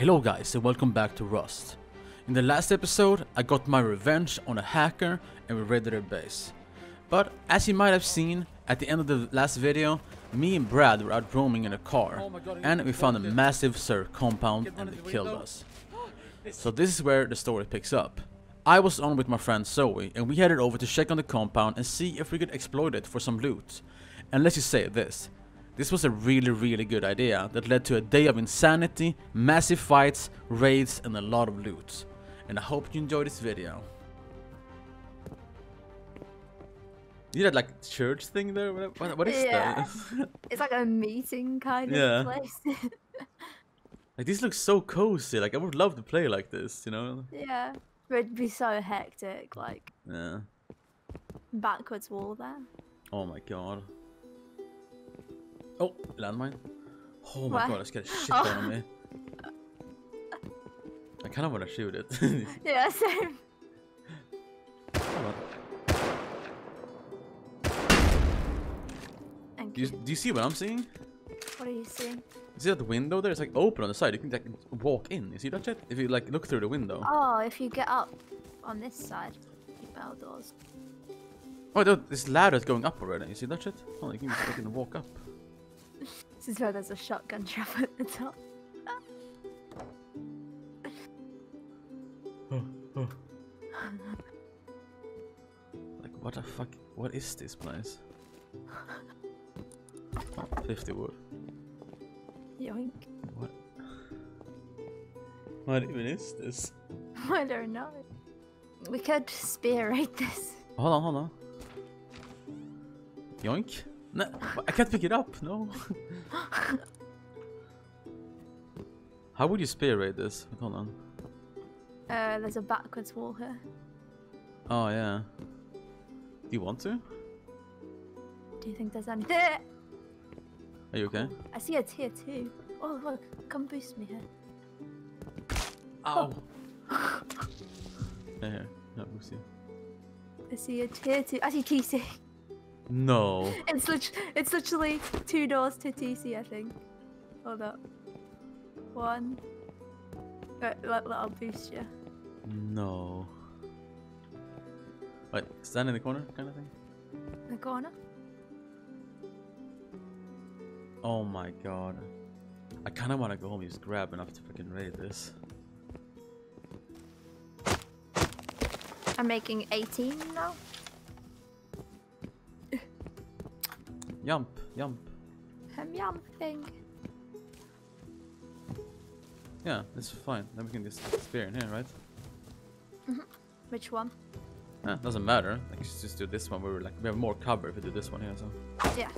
Hello guys and welcome back to Rust. In the last episode I got my revenge on a hacker and we raided their base. But as you might have seen at the end of the last video, me and Brad were out roaming in a car and we found a massive Sir compound and they killed us. So this is where the story picks up. I was on with my friend Zoe and we headed over to check on the compound and see if we could exploit it for some loot. And let's just say this, this was a really really good idea that led to a day of insanity, massive fights, raids and a lot of loot. And I hope you enjoy this video. You had like church thing there? What, what, is Yeah. that? It's like a meeting kind of Yeah. place. like this looks so cozy, like I would love to play like this, you know? yeah. But it'd be so hectic, like Yeah. backwards wall there. Oh my god. Oh, landmine. Oh my What? god, it's got a shit Oh. on me. I kind of want to shoot it. Yeah, same. Hold on. Thank do, you, do you see what I'm seeing? What are you seeing? You see that window there? It's like open on the side. You can like walk in. You see that shit? If you like look through the window. Oh, if you get up on this side, you bell doors. Oh, this ladder is going up already. You see that shit? Oh, you can fucking walk up. This is where there's a shotgun trap at the top. Like, what the fuck? What is this place? Oh, 50 wood. Yoink. What? What even is this? I don't know. We could spear raid this. Hold on, hold on. Yoink? No, I can't pick it up. No. How would you spear raid this? Hold on. Uh, there's a backwards wall here. Oh yeah. Do you want to? Do you think there's any? Are you okay? I see a tier two. Oh look, come boost me here. Ow. yeah, here. No, we'll see. I see a tier two. I see TC. No. It's lit- it's literally two doors to TC, I think. Hold up. One. Wait, let, let, I'll boost you. No. Wait, stand in the corner kind of thing? The corner. Oh my god. I kinda wanna go home and just grab enough to freaking raid this. I'm making 18 now. Jump, jump. I'm jumping. Yeah, that's fine. Then we can just spear in here, right? Which one? Doesn't matter. Like, just, just do this one where we're like, we have more cover if we do this one here, so. Yeah.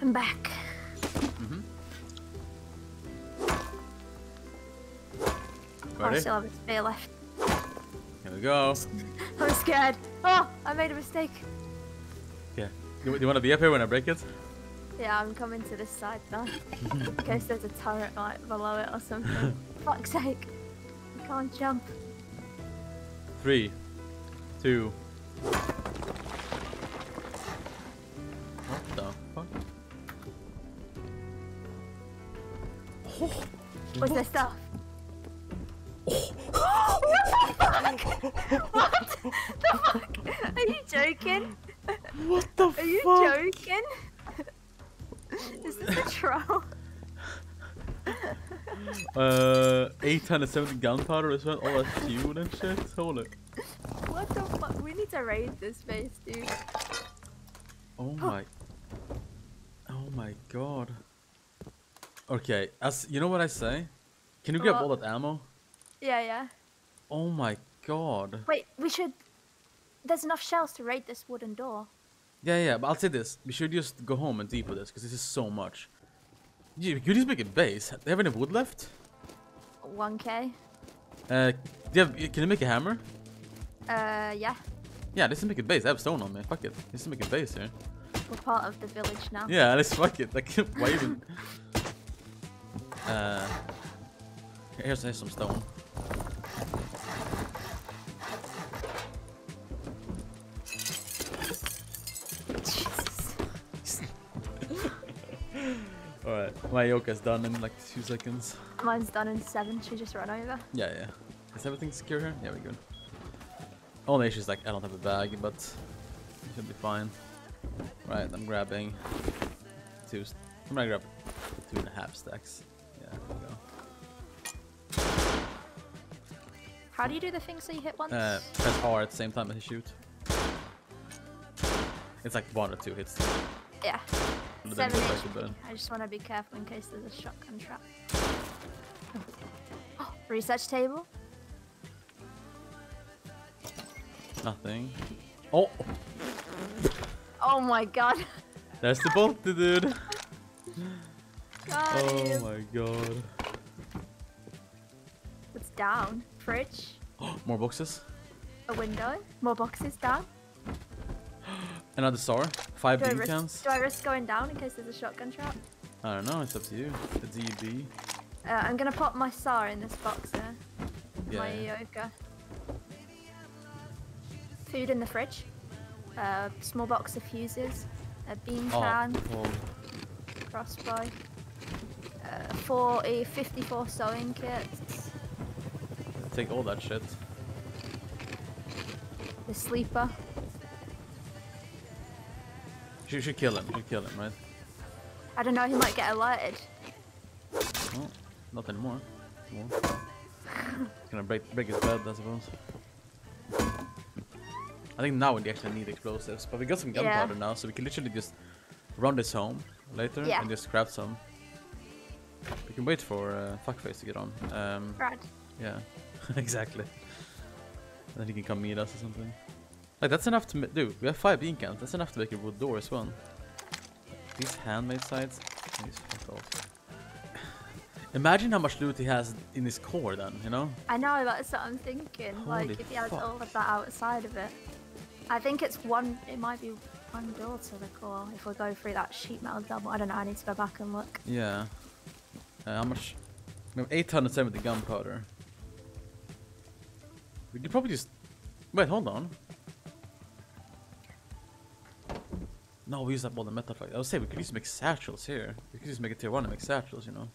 I'm back. Mm-hmm. Oh, I still have a spear left. We go. I'm scared. Oh, I made a mistake. Yeah. You, you wanna be up here when I break it? Yeah, I'm coming to this side now. In case there's a turret like below it or something. Fuck's sake. I can't jump. Three, two. The fuck? Are you joking? What the fuck? Are you fuck? joking? Is this a troll? Uh, 870 gunpowder as well. All that fuel and shit. Hold it. What the fuck? We need to raid this base, dude. Oh my. Oh my god. Okay, as you know what I say? Can you grab What? all that ammo? Yeah, yeah. Oh my god. Wait, we should. There's enough shells to raid this wooden door. Yeah, yeah, but I'll say this. We should just go home and depot this, because this is so much. You, you just make a base. Do you have any wood left? 1k. Uh, do you have, can you make a hammer? Uh, yeah. Yeah, let's make a base. I have stone on me. Fuck it. Let's make a base here. We're part of the village now. Yeah, let's fuck it. Like, why even? Uh, here's, here's some stone. My yoka's done in like two seconds. Mine's done in seven. She just run over. Yeah, yeah. Is everything secure here? Yeah, we're good. Only issue is like I don't have a bag, but it should be fine. Right, I'm grabbing two. I'm gonna grab two and a half stacks. Yeah, there we go. How do you do the thing so you hit once? Uh, press R at the same time as you shoot. It's like one or two hits. yeah. Seven it's like HP. I just want to be careful in case there's a shotgun trap. Oh, research table. Nothing. Oh, Oh my god. there's the bolt, dude. God, Oh my god. What's down? Fridge. More boxes. A window. More boxes down. Another SAR. Five Do I, bean risk, cans. do I risk going down in case there's a shotgun trap? I don't know. It's up to you. The DB. Uh, I'm gonna pop my SAR in this box here. Yeah. my yoga. Food in the fridge. Uh, small box of fuses. A bean Oh, can. well, Crossbow. Uh, 40, 54 sewing kits. take all that shit. The sleeper. You should kill him. You should kill him, right? I don't know, he might get alerted. Oh, not anymore. More. It's gonna break break his bed, I suppose. I think now we actually need explosives, but we got some Yeah. gunpowder now, so we can literally just run this home later Yeah. and just craft some. We can wait for uh, Fuckface to get on. Um, Brad. yeah, exactly. And then he can come meet us or something. Like that's enough to do. We have five bean cans. That's enough to make a wood door as well. These handmade sides. These fuck off. Imagine how much loot he has in his core then, you know? I know, that's what I'm thinking. Holy like, if he has fuck. all of that outside of it. I think it's one, it might be one door to the core if we go through that sheet metal double. I don't know, I need to go back and look. Yeah. Uh, how much? We have 870 gunpowder. We could probably just... Wait, hold on. No, we use up all the metal fight. I would say we could just make satchels here. We could just make a tier 1 and make satchels, you know?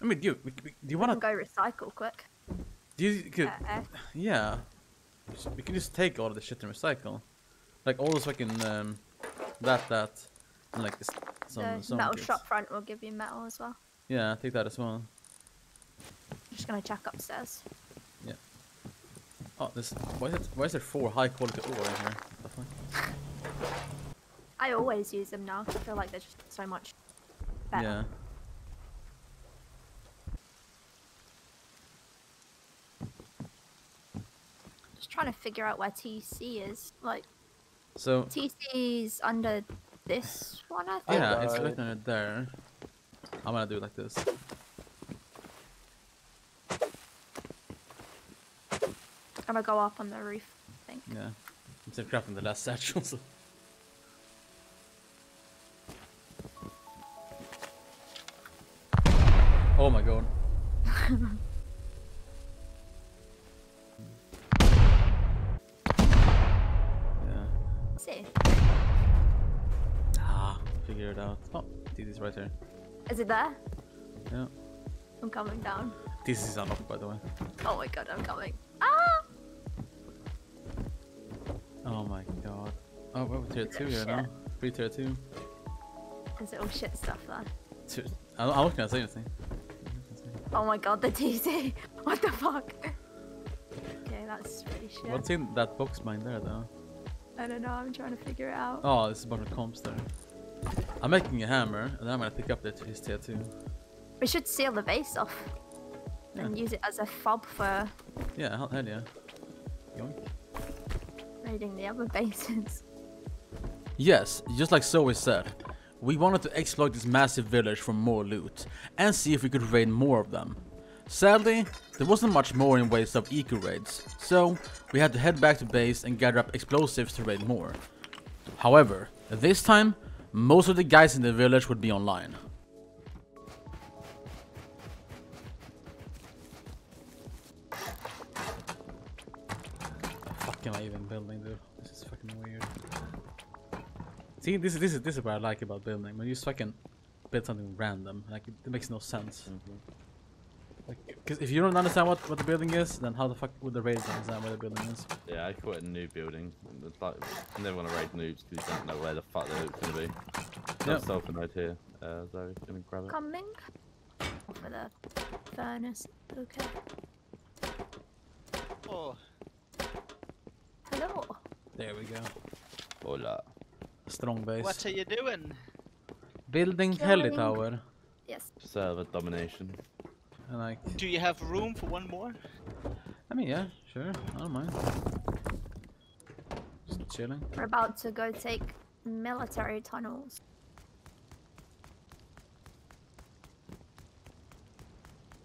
I mean, do you, we, we- do you want to... go recycle quick. Do you, could, Uh, uh, yeah. We can just take all of the shit and recycle. Like all those fucking... Um, that, that, and like this, some, the some metal kits. shop front will give you metal as well. Yeah, take that as well. just gonna check upstairs. Yeah. Oh, this. Why is it? Why is there four high quality ore in here? I always use them now I feel like they're just so much better. Yeah. Just trying to figure out where TC is. Like So TC's under this one, I oh, think. yeah, it's Right. under there. I'm gonna do it like this. I'm gonna go up on the roof. I think. Yeah. Instead of crafting the last satchels. Oh my god. yeah. See, Ah, figure it out. Oh, this is right here. is it there? Yeah. I'm coming down. This is unlocked, by the way. Oh my god, I'm coming. Ah! Oh my god. Oh, we're tier Is it 2 here shit? now. Free tier 2. Is it all shit stuff there? I'm, I'm not gonna say anything. Oh my god, the TC! What the fuck? Okay, that's pretty shit. What's in that box mine there though? I don't know, I'm trying to figure it out. Oh, this is a bunch of comps there. I'm making a hammer, and then I'm gonna pick up the his tier 2. We should seal the base off. And use it as a fob for Yeah, hell, hell yeah. Yoink. raiding the other bases. Yes, just like Zoe said, we wanted to exploit this massive village for more loot, and see if we could raid more of them. Sadly, there wasn't much more in ways of eco raids, so we had to head back to base and gather up explosives to raid more. However, this time, most of the guys in the village would be online. Fuck am I even building, dude? This is fucking weird. See, this is this is this is what I like about building. When you just fucking build something random. Like it, it makes no sense. Mhm. Like, cause if you don't understand what what the building is, then how the fuck would the raiders understand where the building is? Yeah, I call it a new building. It's like, I never want to raid noobs because you don't know where the fuck the loot's gonna be. Yep. Got self a note here. Uh, Zoe, gonna grab it. Coming. For the furnace. Okay. Oh, Hello. There we go. Hola. Strong base. what are you doing? Building heli tower. Yes. Server domination. And like, Do you have room for one more? I mean, yeah, sure, I don't mind. Just chilling. We're about to go take military tunnels.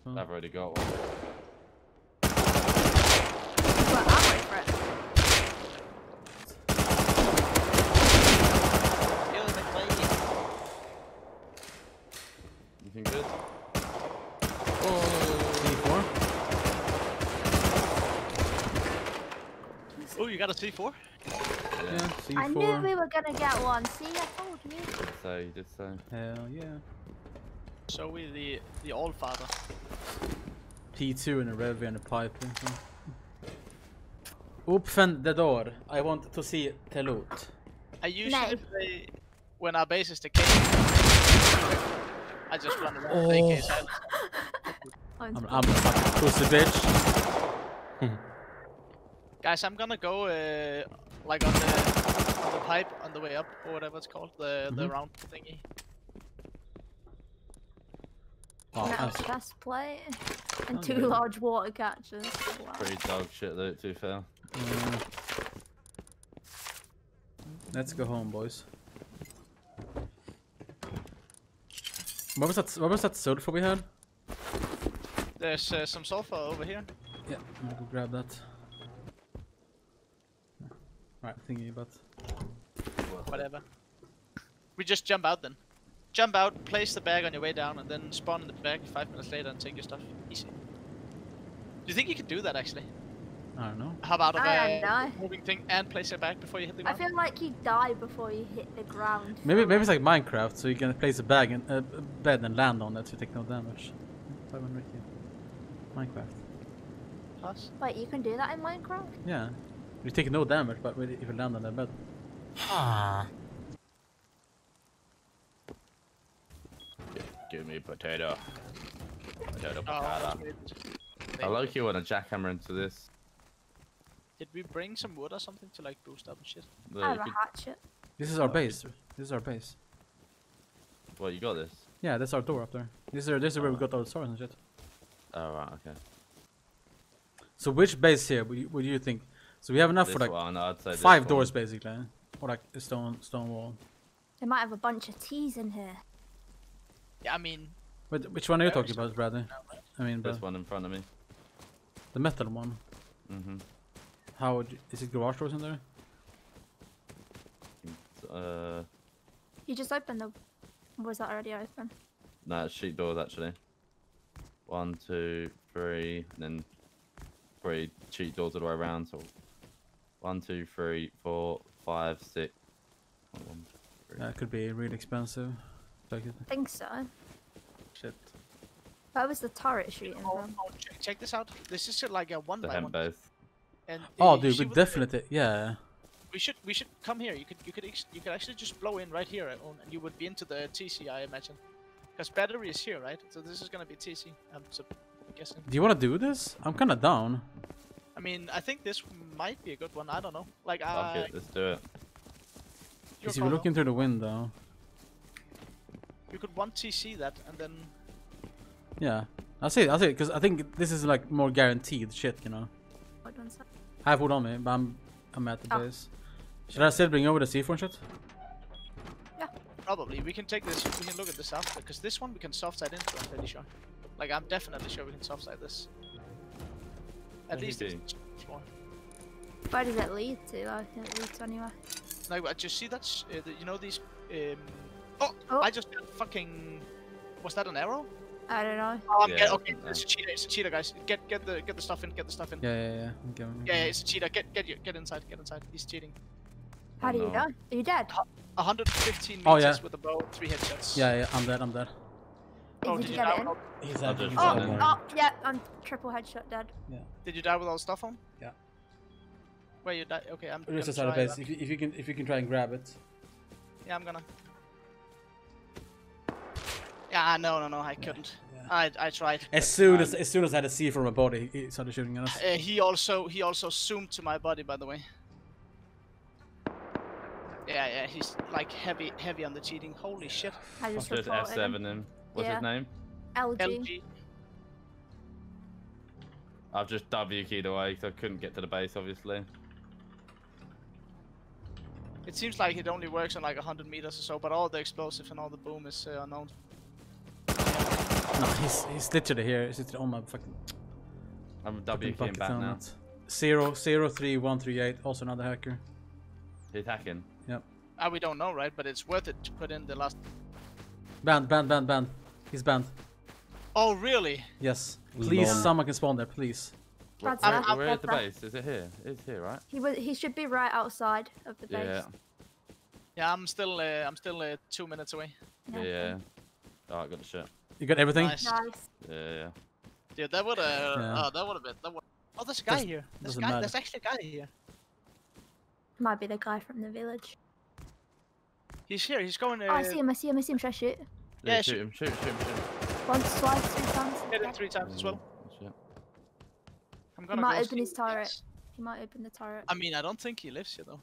I've already got one. But I'm ready for it. Kill the lady. Anything good? C4? Oh, you got a C4? Yeah, C4. I knew we were gonna get one. See, I told you. Did so, you did so. Hell yeah. So we the the all father. P2 and a rev and a pipe. Open the door. I want to see the loot. I usually Nej. play when our base is the case. I just run around oh. with AK silent. I'm, I'm a fucking pussy bitch. Guys, I'm gonna go uh, like on the on the pipe on the way up or whatever it's called, the the Mhm. round thingy. Oh, No, that's- chest plate and Oh, two yeah. large water catchers. Wow. Pretty dog shit loot, to be fair. uh, let's go home, boys. What was that? What was that sulfur we had? There's uh, some sulfur over here. Yeah, I'm gonna go grab that. Right, thingy, but Whatever. We just jump out then. Jump out, place the bag on your way down, and then spawn in the bag five minutes later and take your stuff. Easy. Do you think you can do that actually? I don't know. How about a I a moving thing and place it back before you hit the ground? I feel like you die before you hit the ground. Maybe maybe it's like Minecraft, so you can place a bag and a uh, bed and land on it, to take no damage. 500 K. Minecraft. Pass. Wait, you can do that in Minecraft? Yeah, you take no damage, but we, if you land on the bed. Ah. Give me potato. Potato, Oh, potato. wait. I like you want to jackhammer into this. Did we bring some wood or something to like boost up and shit? Look, I have a hatchet. This is our base. This is our base. Well, you got this. Yeah, that's our door up there. This is this is where we got all the stars and shit. Oh, right, okay. So which base here would you, would you think? So we have enough This for like one, I'd say this five one. doors basically, or like a stone stone wall. They might have a bunch of teas in here. Yeah, I mean, Wait, which one are you talking about, Bradley? I mean, This the, one in front of me. the metal one. Mm-hmm. How would you, is it garage doors in there? Uh, You just opened the. Was that already open? no, it's sheet doors actually. One, two, three, and then three sheet doors all the way around. So one, two, three, four, five, six. One, three. That could be really expensive. Like it. I think so. Shit. Where was the turret shooting oh, from? oh, check, check this out. This is uh, like a one The by hemp one. base. And Oh, dude, we what the- definitely, yeah. We should we should come here. You could you could ex- you could actually just blow in right here, uh, and you would be into the TC, I imagine. Because battery is here, right? So this is gonna be TC. I'm guessing. Do you want to do this? I'm kind of down. I mean, I think this might be a good one. I don't know. Like, Fuck uh, it, let's do it. your If you call, look though. into the window, you could one TC that, and then yeah, I'll say, I'll say, because I think this is like more guaranteed shit, you know. Hold on a sec. I have wood on me, but I'm, I'm at the Oh. base. Should I still bring over the C4 and shit? probably we can take this. We can look at this after, because this one we can soft side into. I'm pretty sure. Like, I'm definitely sure we can soft side this. At least you it's floor. Where does it lead to? Like, it leads to anywhere. Like, I just see that's Uh, the, you know these. Um, oh, Oh. I just fucking. Was that an arrow? I don't know. Oh, I'm Yeah, get, okay, it's a cheater. It's a cheater, guys. Get get the get the stuff in. Get the stuff in. Yeah, yeah, yeah. Okay, Yeah, yeah, it's a cheater. Get get you get inside. Get inside. He's cheating. How do you no. die? Are you dead? 115 meters Oh, yeah. with a bow, three headshots. Yeah, yeah, I'm dead, I'm dead. Oh, did, did you you get die it in? with He's I'll he's run Oh, in. oh, yeah, I'm triple headshot dead. Yeah. Did you die with all stuff on? Yeah. Where you die? Okay, I'm. Just gonna outside of try base. If you, if you can if you can try and grab it. Yeah, I'm gonna. Yeah, I no, no, no, I couldn't. yeah. I I tried. As soon I- as as soon as I had a C from my body, he started shooting at us. Uh, he also he also zoomed to my body, by the way. Yeah, yeah, he's like heavy heavy on the cheating. Holy shit. I just Just reported him. F7 him. What's Yeah. his name? LG. LG. I've just W keyed away because I couldn't get to the base, obviously. It seems like it only works on like 100 meters or so, but all the explosive and all the boom is uh, unknown. No, he's he's literally here. He's literally on my fucking, I'm W keying back now. helmet. Zero zero three one three eight. Also another hacker. He's hacking. Yep. Ah, we don't know, right? But it's worth it to put in the last. Banned, banned, banned, banned. He's banned. Oh, really? Yes. Please, Lol. someone can spawn there, please. Brad's I'm- I'm- Where is the base? Is it here? It's here, right? He was. He should be right outside of the base. Yeah. Yeah, I'm still uh, I'm still uh, two minutes away. Yeah. yeah. Oh, I got the shit. You got everything? Nice. Nice. Yeah, yeah. Dude, that would have. Yeah. Oh, that would have been. That would. Oh, there's a guy Does- here. There's, a guy, matter. there's actually a guy here. Might be the guy from the village. He's here. He's going. Uh, Oh, I see him. I see him. I see him. Should I shoot? Yeah, shoot him, shoot him, shoot him, shoot him. Once, twice, three times. Hit him Okay. three times as well. Oh. I'm gonna he might open his turret. lives. He might open the turret. I mean, I don't think he lives here though.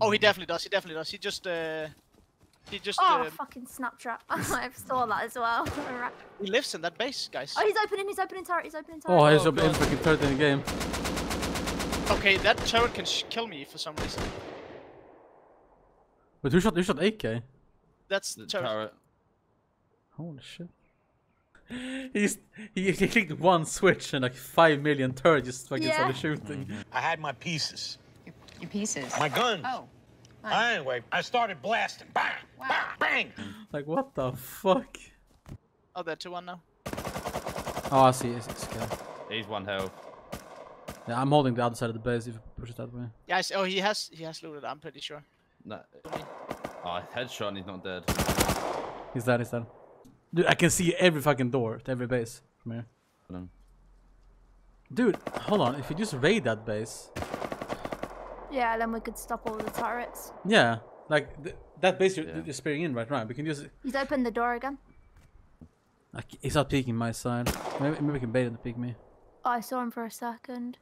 Oh, he definitely does. He definitely does. He just. Uh, he just. Oh, Uh, fucking snaptrap! I saw that as well. He lives in that base, guys. oh, he's opening. He's opening turret. He's opening turret. Oh, I Oh, just opened God. every fucking third in the game. Okay, that turret can sh kill me for some reason. But who shot who shot AK? That's the The turret. turret. Holy shit. He's he, he clicked one switch and like five million turrets just fucking Yeah. started shooting. Mm-hmm. I had my pieces. Your pieces. My guns. Oh. Anyway, I started blasting. Bang! Wow. Bang! Like what the fuck? Oh, they're two one now. Oh, I see. It's, it's okay. He's one health. Yeah, I'm holding the other side of the base if you push it that way. Yeah, I see. Oh, he has. He has looted. I'm pretty sure. No. Oh, headshot and he's not dead. He's dead. He's dead. Dude, I can see every fucking door to every base from here. No. Dude, hold on. If you just raid that base, Yeah, then we could stop all the turrets. yeah, like th that base you're, Yeah. you're spearing in right now. We can just. He's opened the door again. Like, he's not peeking my side. Maybe, maybe we can bait him to peek me. Oh, I saw him for a second.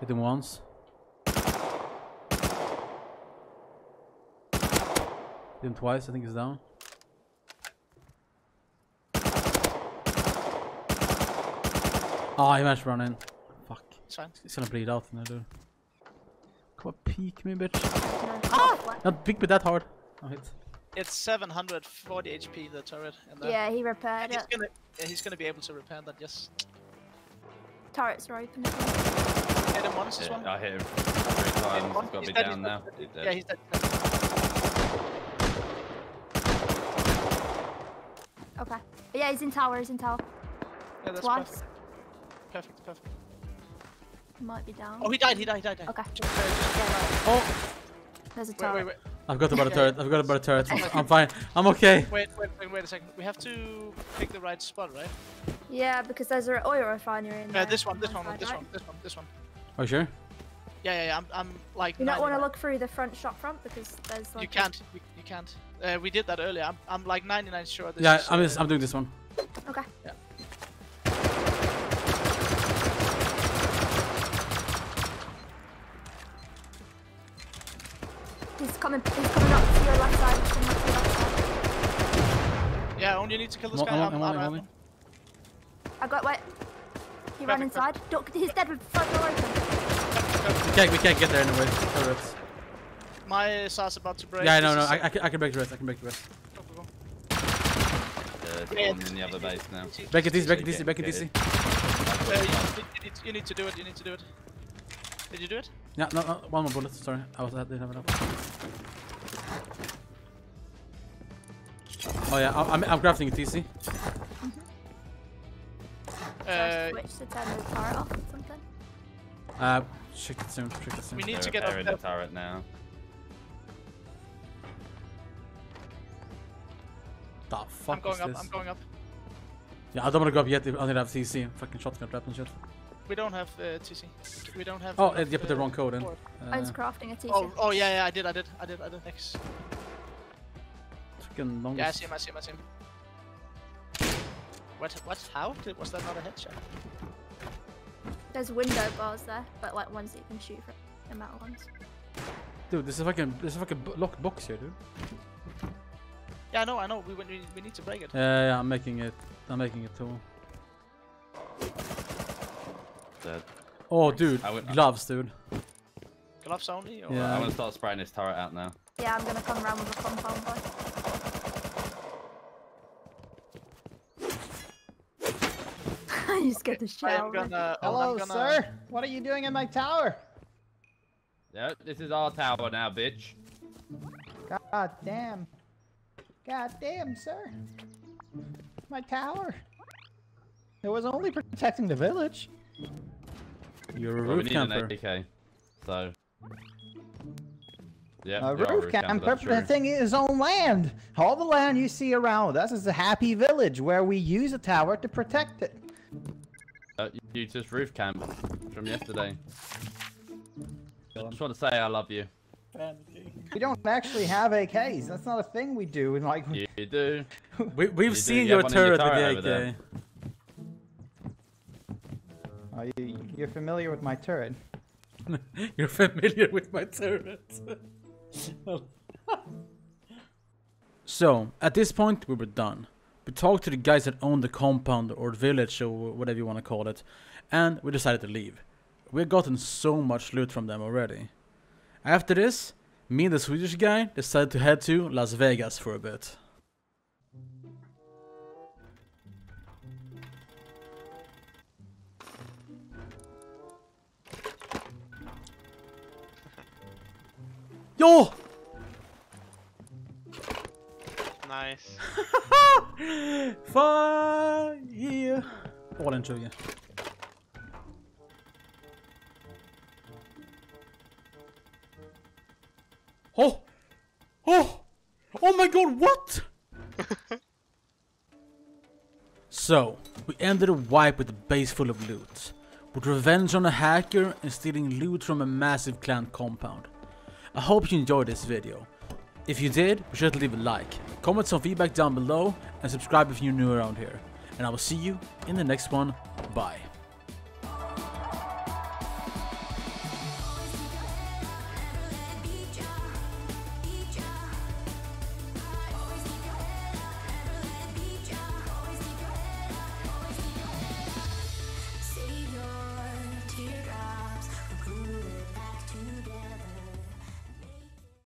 Hit him once. Hit him twice. I think he's down. Oh, he managed to run in. Fuck. It's fine. He's gonna bleed out now, dude. Come on, peek me, bitch. No. Oh. Not peek me that hard. Oh, hit. It's 740 HP the turret. In there. Yeah, he repaired He's it. gonna. Yeah, he's gonna be able to repair that. Yes. Turrets are open. again. Hit him once as well. Yeah, I hit him three times. once. He's got to be dead, down now. dead, He's he's dead. Yeah, he's dead. Okay. Yeah, he's in tower. He's in tower. Yeah, that's Twice. perfect. Perfect. Perfect. He might be down. Oh, he died. He died. He died. Okay. Just, uh, just. Oh! There's a tower. Wait, wait, wait. I've got about the turret. I forgot about a turret. I'm, I'm fine. I'm okay. Wait, wait, wait, wait a second. We have to pick the right spot, right? Yeah, because there's an oil refinery in Yeah, there. Uh, this one, this one, side, this right? one, this one, this one. Are you sure? Yeah, yeah, yeah. I'm, I'm like. You don't want to look through the front shop front because there's like. You can't. You, you can't. Uh, we did that earlier. I'm, I'm like 99 sure. This Yeah, is, I'm uh, just, I'm doing this one. Okay. He's coming. He's coming up to your left side. He's coming up to your left side. Yeah, only need to kill this I'm guy. on- I'm, I'm I'm, I'm I'm. I got wait. He ran Perfect, inside. Duck, he's dead with front door open. We can't, we can't get there anyway. Turrets. My SAR's about to break. Yeah, no, This no. I, I, can, I can break the rest. I can break the rest. Go, go, go. Yeah, Yeah, one in the other base now. Break it easy, break it Get- easy, break it get easy. Uh, you, you, need, you need to do it. You need to do it. Did you do it? Yeah, no, no. One more bullet. Sorry. I was, I didn't have enough. Oh yeah, I- I'm, I'm crafting it easy. Uh, Switch to turn the turret off or something. Uh, Check it soon, check it soon. We need They're to get up repairing the turret now. The fuck I'm going is up. this? I'm going up. Yeah, I don't wanna go up yet until I have TC. Fucking shotgun trap and shit. We don't have uh, TC. We don't have. Oh, enough, you put the uh, wrong code in. board. I was Uh, crafting a TC. Oh, oh yeah, yeah, I did, I did, I did, I did. X. fucking Yeah, I see him, I see him, I see him. What? What? How? Did, was that not a headshot? There's window bars there, but like ones that you can shoot from the metal ones. Dude, this is fucking this is fucking locked box here, dude. Yeah, I know, I know. We, we, we need to break it. Yeah, yeah, I'm making it. I'm making it too. Dead. Oh, dude, I would- gloves, dude. Gloves only? Or? Yeah. I'm gonna start spraying this turret out now. Yeah, I'm gonna come around with a compound boy. you scared the shit I out am of me. Hello, gonna, sir. What are you doing in my tower? Yeah, this is our tower now, bitch. God damn. God damn, sir. My tower. It was only protecting the village. You're a Well, we roof need an camper. AK. So. Yeah, A we are roof camp that's true. protecting his own land. All the land you see around us is a happy village where we use a tower to protect it. Uh, you- you just roof camp from yesterday. I just want to say I love you. We don't actually have AKs. That's not a thing we do. And like, You, you do. We, we've do, seen you your have your turret with the AK. are you, you're familiar with my turret. You're familiar with my turret. so, at this point, we were done. We talked to the guys that own the compound or village or whatever you want to call it, and we decided to leave. We had gotten so much loot from them already. After this, me and the Swedish guy decided to head to Las Vegas for a bit. Yo! Nice. Fire! All in 20. Oh! Oh! Oh my god, what? so, we ended a wipe with a base full of loot. With revenge on a hacker and stealing loot from a massive clan compound. I hope you enjoyed this video. If you did, be sure to leave a like, comment some feedback down below, and subscribe if you're new around here. And I will see you in the next one. Bye.